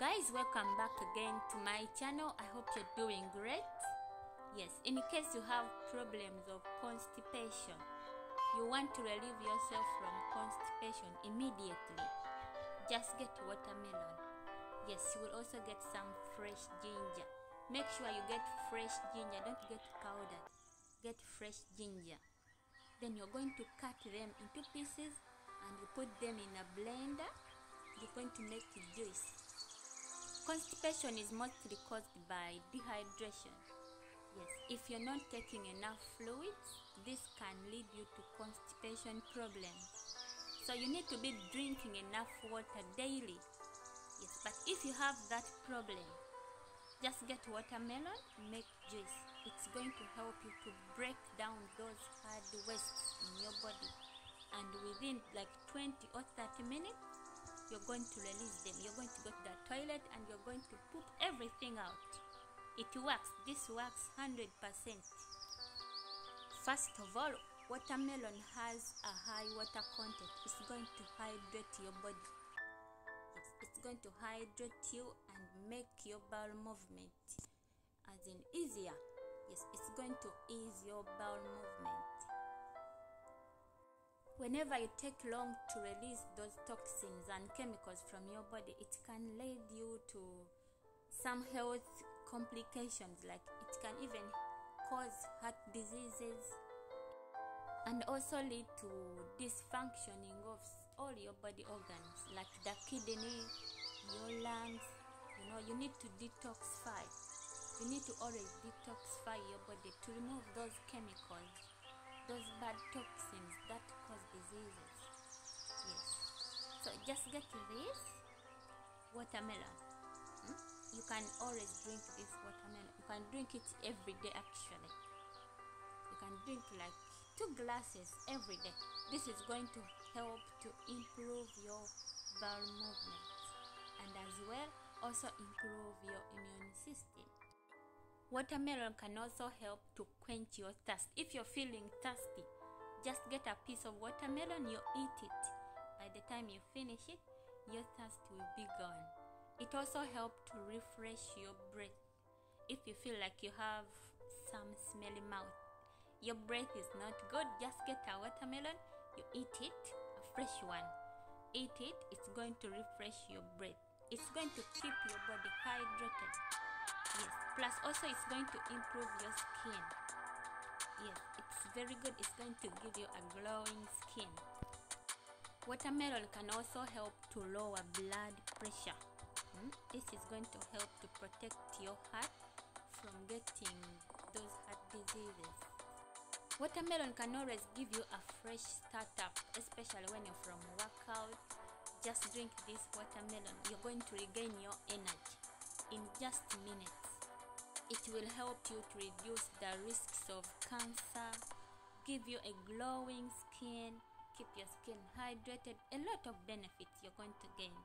welcome back again to my channel. I hope you're doing great. Yes in case you have problems of constipation you want to relieve yourself from constipation immediately just get watermelon. Yes you will also get some fresh ginger. Make sure you get fresh ginger. Don't get powdered. Get fresh ginger. Then you're going to cut them into pieces and you put them in a blender. You're going to make juice Constipation is mostly caused by dehydration. Yes, if you're not taking enough fluids, this can lead you to constipation problems. So you need to be drinking enough water daily. Yes, but if you have that problem, just get watermelon, make juice. It's going to help you to break down those hard wastes in your body. And within like 20 or 30 minutes, you're going to release them. You're going to go to the toilet and you're going to poop everything out. It works. This works 100%. First of all, watermelon has a high water content. It's going to hydrate your body. Yes, it's going to hydrate you and make your bowel movement as in easier. Yes, it's going to ease your bowel movement. Whenever you take long to release those toxins and chemicals from your body, it can lead you to some health complications, like it can even cause heart diseases and also lead to dysfunctioning of all your body organs, like the kidney, your lungs. You know, you need to detoxify. You need to always detoxify your body to remove those chemicals those bad toxins that cause diseases. Yes. So just get this watermelon. Hmm? You can always drink this watermelon. You can drink it every day actually. You can drink like two glasses every day. This is going to help to improve your bowel movement and as well also improve your immune system. Watermelon can also help to quench your thirst. If you're feeling thirsty, just get a piece of watermelon, you eat it. By the time you finish it, your thirst will be gone. It also helps to refresh your breath. If you feel like you have some smelly mouth, your breath is not good, just get a watermelon, you eat it, a fresh one. Eat it, it's going to refresh your breath. It's going to keep your body hydrated yes plus also it's going to improve your skin. Yes it's very good. It's going to give you a glowing skin. Watermelon can also help to lower blood pressure. Hmm? this is going to help to protect your heart from getting those heart diseases. Watermelon can always give you a fresh startup especially when you're from workout. Just drink this watermelon. You're going to regain your energy in just minutes. It will help you to reduce the risks of cancer, give you a glowing skin, keep your skin hydrated, a lot of benefits you're going to gain.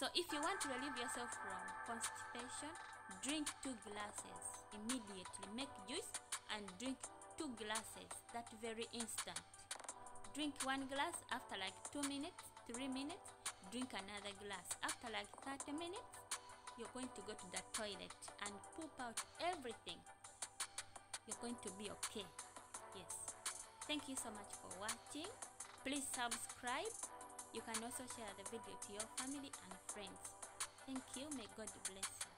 So if you want to relieve yourself from constipation, drink two glasses immediately. Make juice and drink two glasses that very instant. Drink one glass after like 2 minutes, 3 minutes, drink another glass after like 30 minutes you're going to go to the toilet and poop out everything you're going to be okay. Yes. Thank you so much for watching. Please subscribe. You can also share the video to your family and friends. Thank you. May god bless you